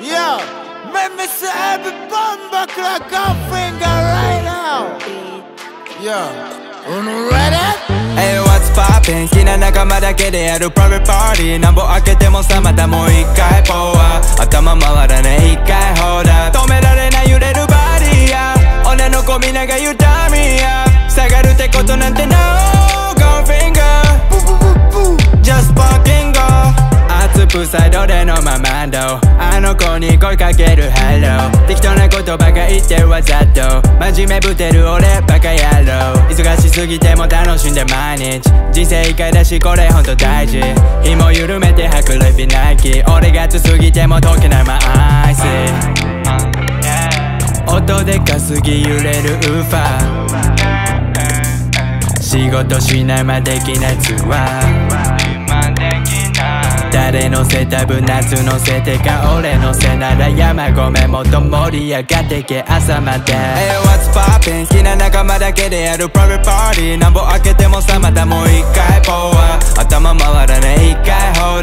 Yo, make me see every bomb clock on finger right now. Yo, you ready? Hey, what's poppin'? 好きな仲間だけでやるプライベートパーティーなんぼ開けてもさまたもう一回ポーア頭回らねえ一回熱プサイドでのママンドあの子に声かける。Hello 適当な言葉が言ってわざと。真面目ぶてる俺バカ野郎忙しすぎても楽しんで毎日。人生一回だしこれほんと大事。紐緩めて履くルビナイキ俺が熱すぎても溶けないマアイス。音でかすぎ揺れるウーファー。仕事しないまできないツアー。誰た分夏のせてか俺のせなら山ごめもっと盛り上がってけ朝まで。Hey what's poppin' 好きな仲間だけでやる private party なんぼ開けてもさまたもう一回ポワー頭回らない一回ホー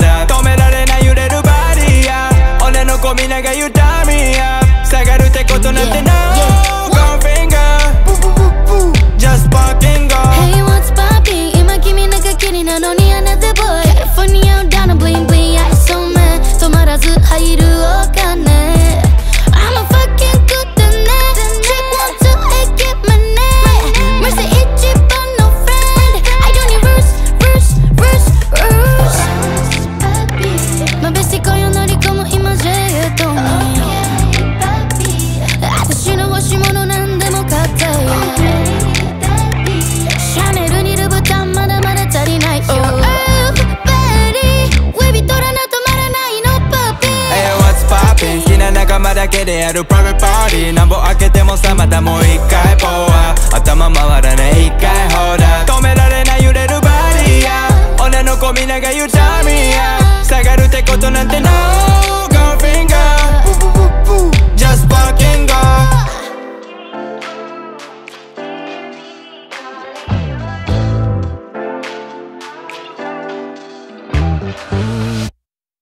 だけでやるプライベートパーティーなんぼ開けてもさまたもう一回ポア。頭回らない一回ホーダー止められない揺れるバリア。女の子皆が言うたみや下がるってことなんてない。